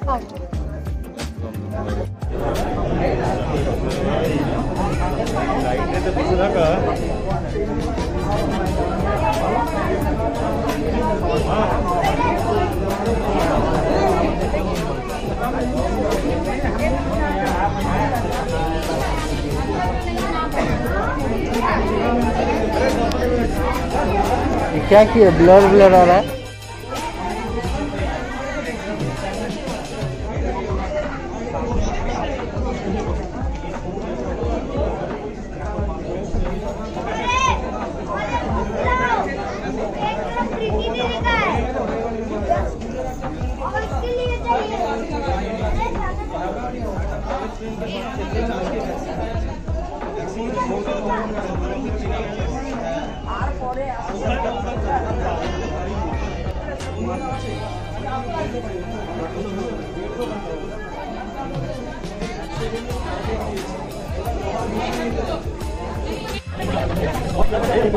क्या किया blur blur आ रहा है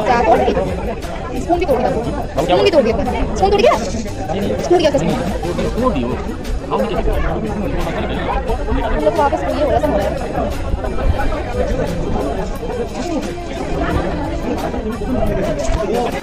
자, 거기 송기도 오기다고. 송기도 오기다. 송돌이야. 송돌이가 됐어. 송돌이요. हम मतलब लोग वापस मिलिए होगा सब हो रहा